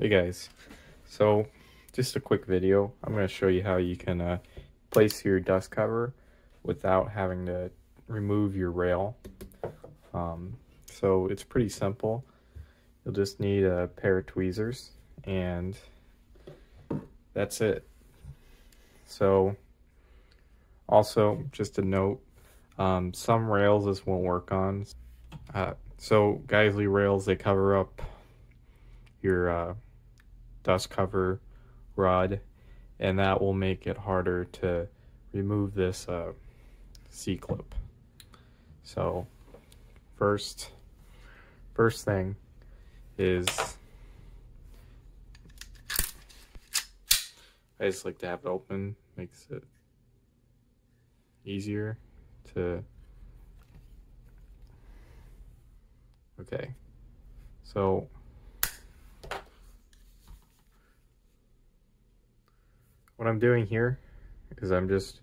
Hey guys, so just a quick video. I'm going to show you how you can uh, place your dust cover without having to remove your rail. Um, so it's pretty simple. You'll just need a pair of tweezers and that's it. So also just a note, um, some rails this won't work on. Uh, so Geissele rails, they cover up your uh, dust cover rod and that will make it harder to remove this uh, C-clip. So first, first thing is I just like to have it open, makes it easier to okay so what I'm doing here is I'm just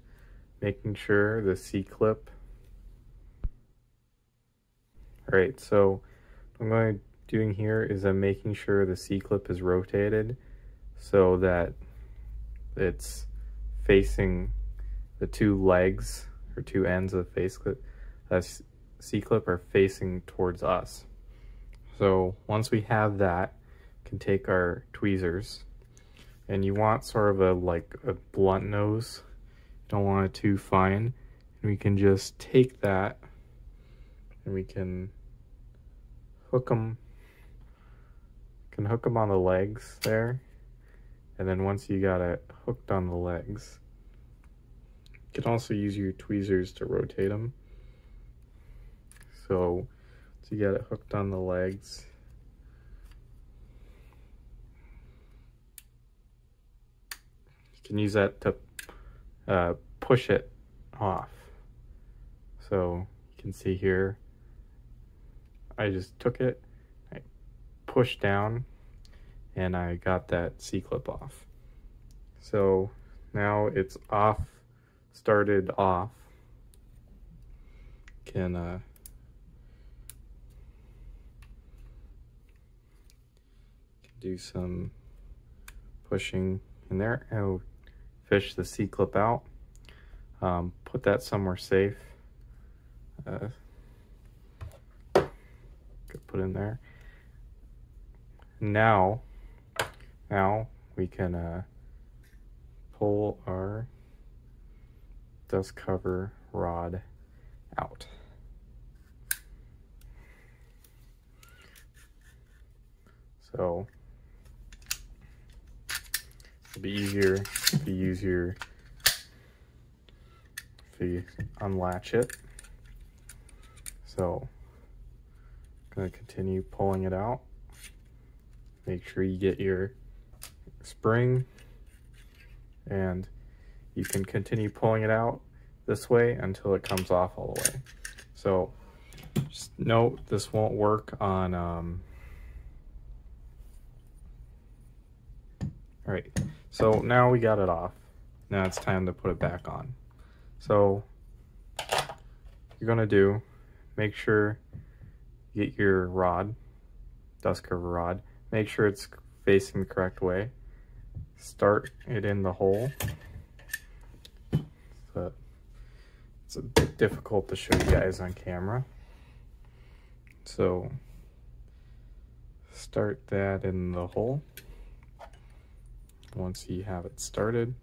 making sure the C-clip Alright, so what I'm doing here is I'm making sure the C-clip is rotated so that it's facing the two legs or two ends of the face clip, uh, C-clip are facing towards us. So once we have that, can take our tweezers and you want sort of a like a blunt nose. You don't want it too fine. And we can just take that and we can hook them can hook them on the legs there. And then once you got it hooked on the legs you can also use your tweezers to rotate them so to get it hooked on the legs can use that to uh, push it off. So you can see here, I just took it, I pushed down, and I got that C-clip off. So now it's off, started off. Can uh, do some pushing in there. Oh, fish the C-clip out, um, put that somewhere safe. Uh, put in there. Now, now we can uh, pull our dust cover rod out. So It'll be easier you use your, if you unlatch it. So, I'm gonna continue pulling it out. Make sure you get your spring and you can continue pulling it out this way until it comes off all the way. So just note this won't work on um, all right so now we got it off. Now it's time to put it back on. So you're gonna do, make sure you get your rod, dust cover rod, make sure it's facing the correct way. Start it in the hole. So it's a bit difficult to show you guys on camera. So start that in the hole once you have it started.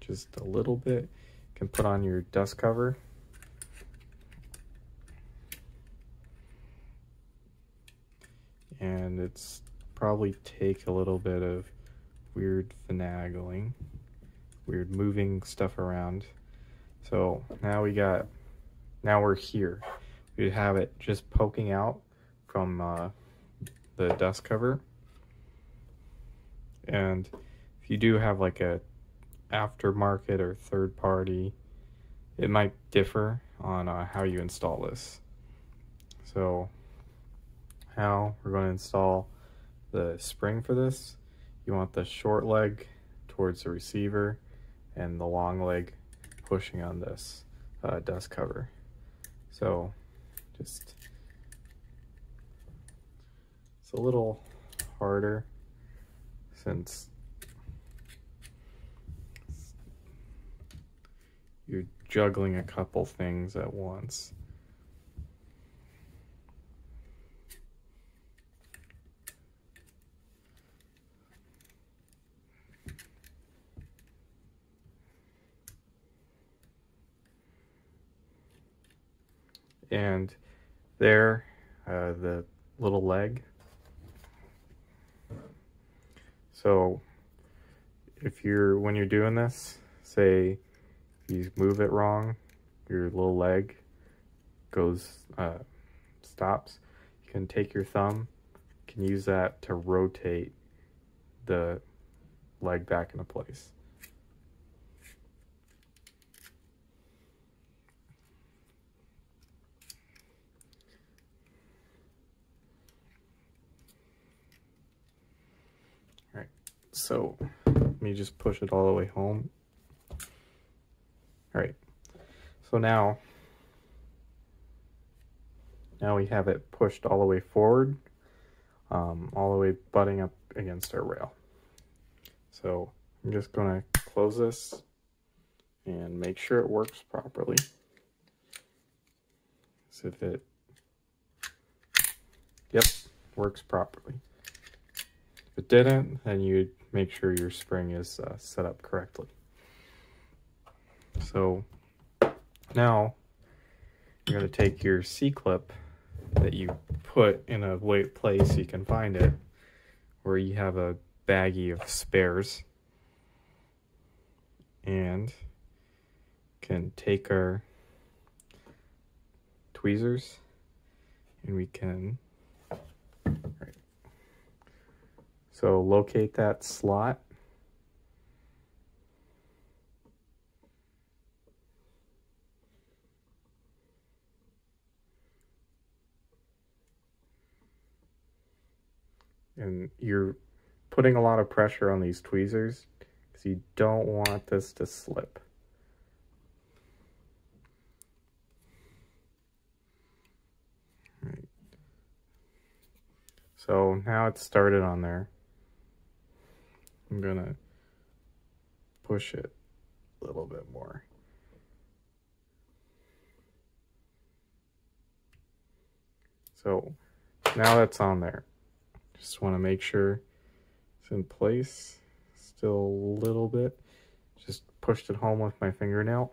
Just a little bit. You can put on your dust cover. And it's probably take a little bit of weird finagling, weird moving stuff around. So now we got, now we're here. We have it just poking out from uh, the dust cover. And if you do have like a aftermarket or third party, it might differ on uh, how you install this. So how we're going to install the spring for this, you want the short leg towards the receiver and the long leg pushing on this uh, dust cover. So just, it's a little harder since you're juggling a couple things at once. and there uh, the little leg so if you're when you're doing this say you move it wrong your little leg goes uh, stops you can take your thumb you can use that to rotate the leg back into place So let me just push it all the way home. All right, so now, now we have it pushed all the way forward, um, all the way butting up against our rail. So I'm just gonna close this and make sure it works properly. So if it, yep, works properly. If it didn't, then you'd make sure your spring is uh, set up correctly. So now you're going to take your C-clip that you put in a place you can find it where you have a baggie of spares and can take our tweezers and we can So locate that slot. And you're putting a lot of pressure on these tweezers because you don't want this to slip. So now it's started on there. I'm gonna push it a little bit more. So now that's on there. Just want to make sure it's in place. Still a little bit. Just pushed it home with my fingernail.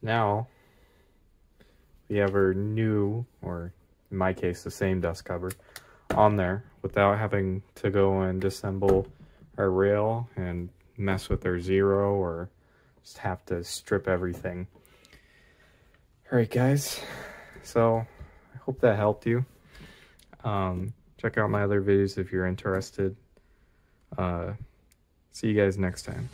Now we have our new, or in my case, the same dust cover on there without having to go and disassemble our rail and mess with our zero or just have to strip everything. Alright guys, so I hope that helped you. Um, check out my other videos if you're interested. Uh, see you guys next time.